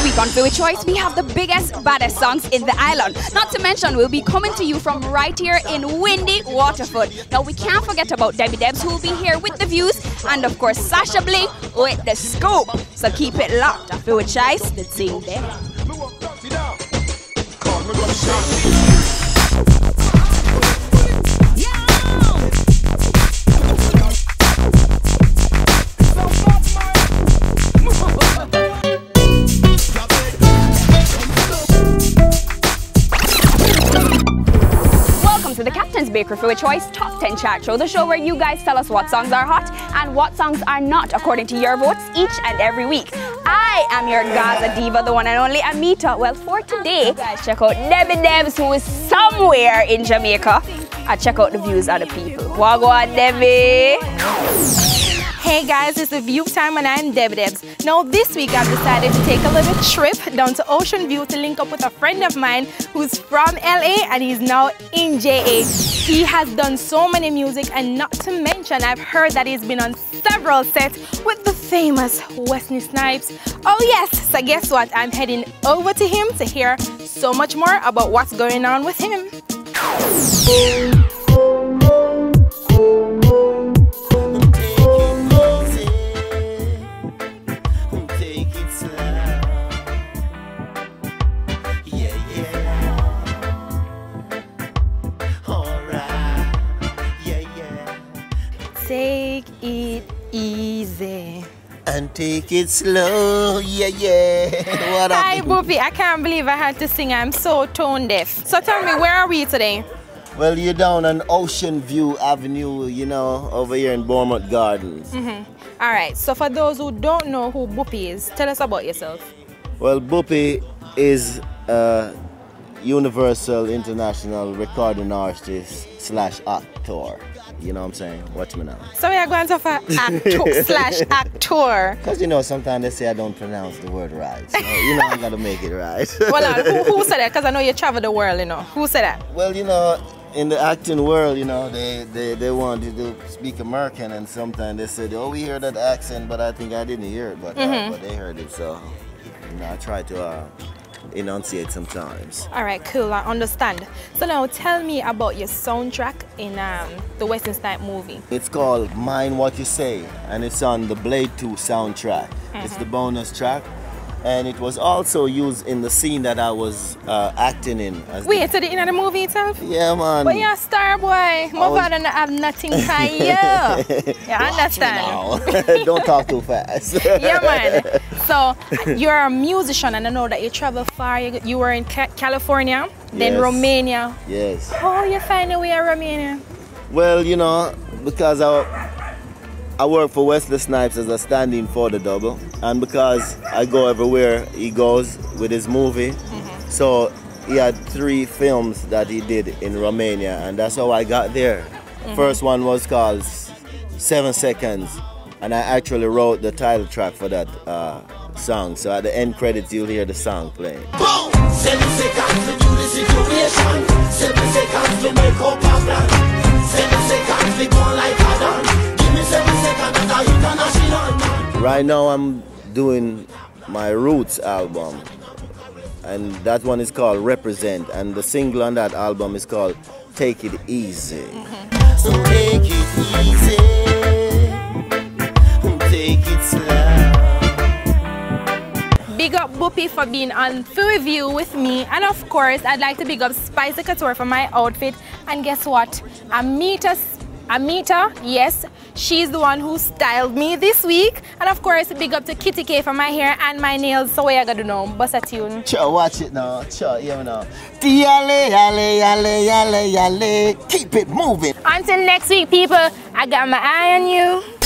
This week on Fiwi Choice, we have the biggest, baddest songs in the island. Not to mention, we'll be coming to you from right here in windy Waterford. Now, we can't forget about Debbie Debz, who will be here with the views, and of course, Sasha Bling with the scoop. So keep it locked. Fiwi Choice, the thing there. Captain's Bakery Fiwi Choice Top 10 Chart Show, the show where you guys tell us what songs are hot and what songs are not according to your votes each and every week. I am your Gaza diva, the one and only Amita. Well, for today, guys check out Debbie Debz, who is somewhere in Jamaica. I check out the views of the people. Wagwan, Debbie. Hey guys, it's the View time and I'm Deb Debz. Now this week I've decided to take a little trip down to Ocean View to link up with a friend of mine who's from LA and he's now in JA. He has done so many music and not to mention I've heard that he's been on several sets with the famous Wesley Snipes. Oh yes, so guess what? I'm heading over to him to hear so much more about what's going on with him. It easy. And take it slow, yeah, yeah. what up? Hi, Buppy. I can't believe I had to sing. I'm so tone deaf. So tell me, where are we today? Well, you're down on Ocean View Avenue, you know, over here in Beaumont Gardens. Mm -hmm. All right, so for those who don't know who Buppy is, tell us about yourself. Well, Buppy is a Universal International recording artist slash actor. You know what I'm saying? Watch me now. So we are going to for actor slash actor. Because you know, sometimes they say I don't pronounce the word right. So, you know, I got to make it right. well, uh, who, who said that? Because I know you travel the world, you know. Who said that? Well, you know, in the acting world, you know, they, they, they want you to speak American, and sometimes they said, oh, we hear that accent, but I think I didn't hear it, but, mm -hmm. uh, mm-hmm. but they heard it, so you know, I try to uh, enunciate sometimes. All right, cool, I understand. So now tell me about your soundtrack in um, the Wesley Snipes movie. It's called Mind What You Say, and it's on the Blade 2 soundtrack. Mm -hmm. It's the mm-hmm. bonus track and it was also used in the scene that I was uh, acting in. Wait, so the in the movie itself? Yeah, man. But you're a star boy. My was... father have nothing for you. you understand? Don't talk too fast. yeah, man. So you're a musician, and I know that you travel far. You, you were in Ca California, then yes. Romania. Yes. How you find your way to Romania? Well, you know, because I I work for Wesley Snipes as a stand-in for the double, and because I go everywhere he goes with his movie, mm-hmm. so he had three films that he did in Romania, and that's how I got there. Mm-hmm. First one was called Seven Seconds, and I actually wrote the title track for that uh, song. So at the end credits, you'll hear the song playing. Boom! Seven seconds Right now I'm doing my Roots album and that one is called Represent and the single on that album is called Take It Easy. Mm -hmm. So take it easy, take it slow. Big up Buppy for being on Fiwi Views with me and of course I'd like to big up Spicy Couture for my outfit and guess what? Amita's Amita, yes, she's the one who styled me this week. And of course, big up to Kitty K for my hair and my nails. So what you gotta do now? Bust a tune. Sure, watch it now. Sure, yeah, now. Yale, yale, yale, yale, yale. Keep it moving. Until next week, people, I got my eye on you.